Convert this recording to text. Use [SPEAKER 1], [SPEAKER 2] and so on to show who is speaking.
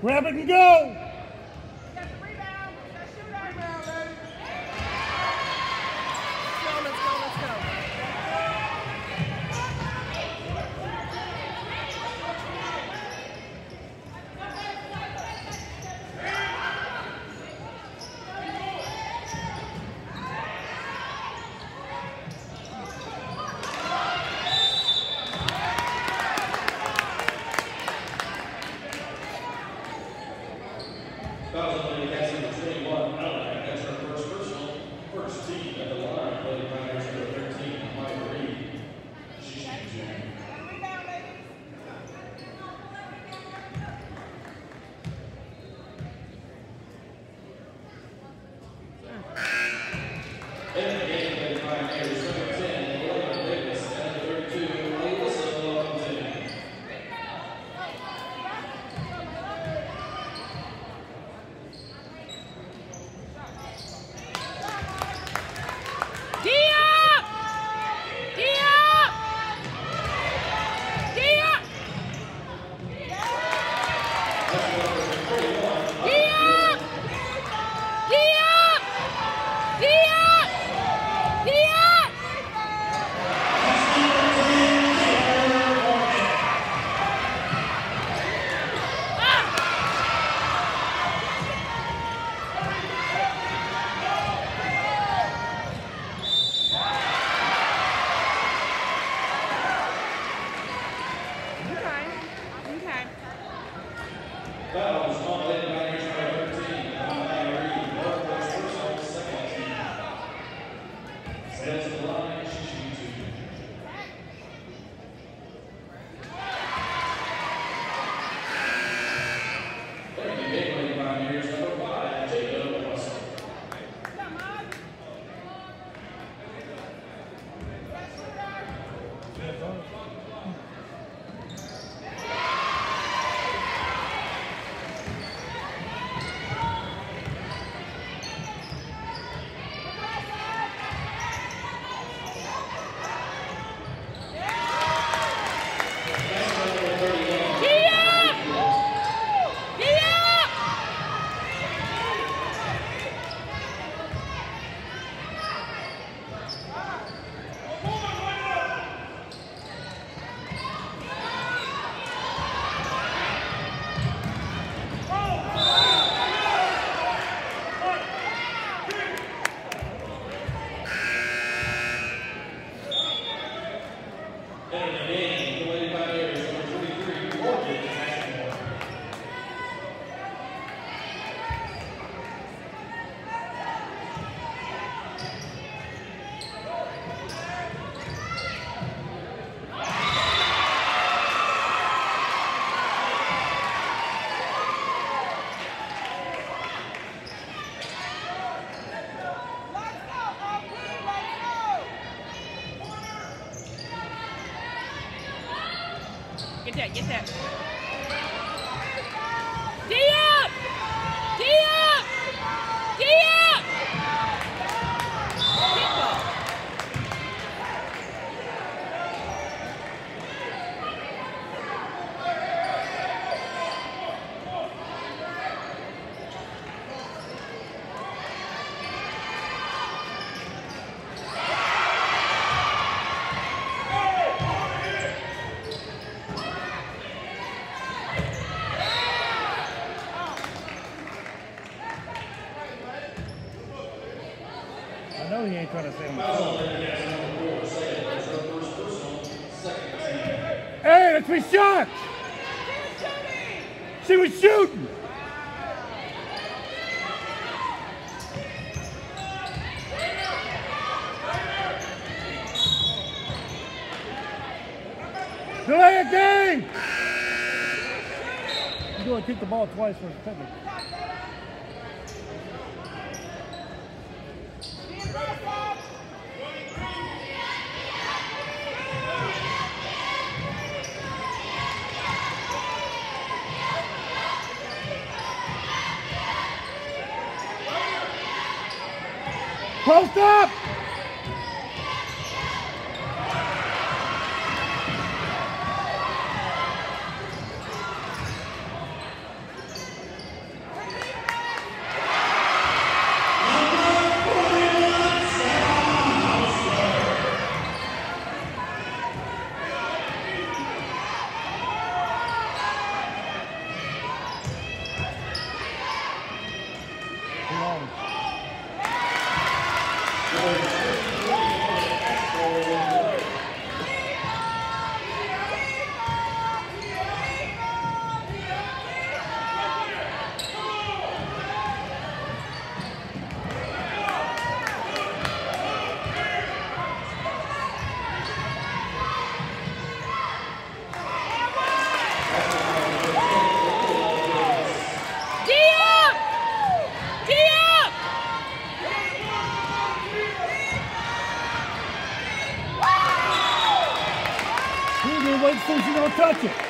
[SPEAKER 1] Grab it and go!
[SPEAKER 2] Yes.
[SPEAKER 3] Get that, get that.
[SPEAKER 1] you trying to say
[SPEAKER 2] on the
[SPEAKER 1] Hey, that's my shot! She was shooting! Delay a game! You're going to kick the ball twice for a penalty. Post up! Edson de Maltrato.